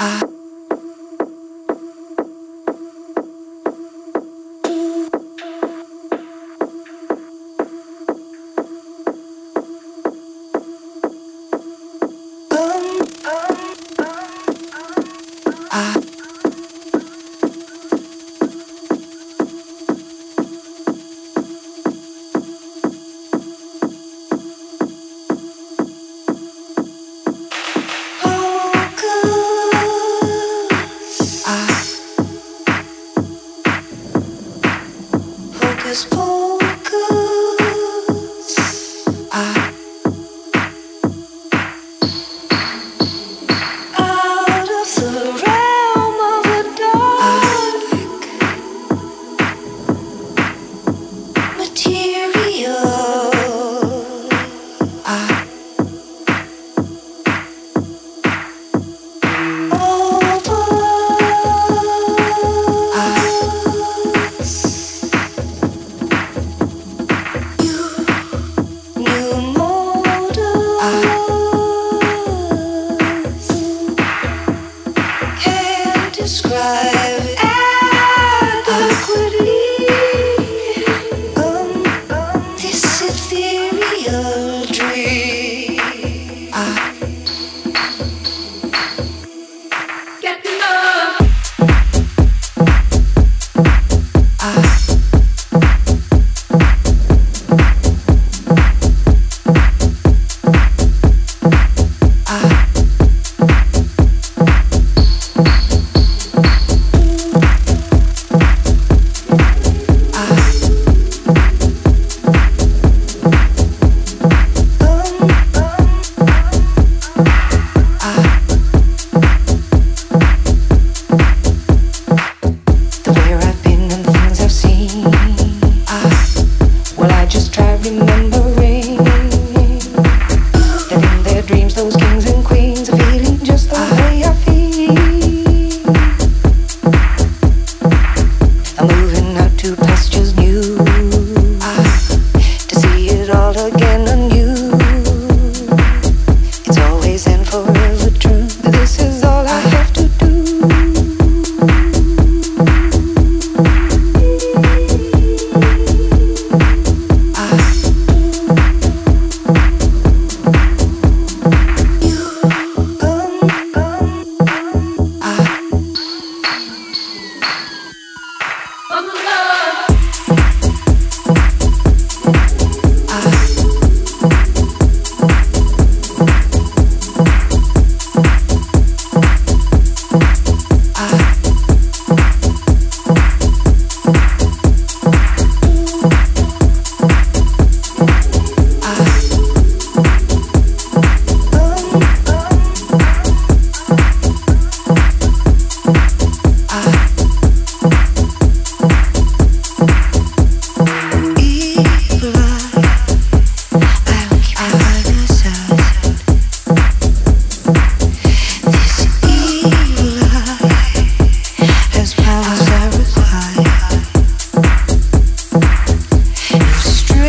I tears.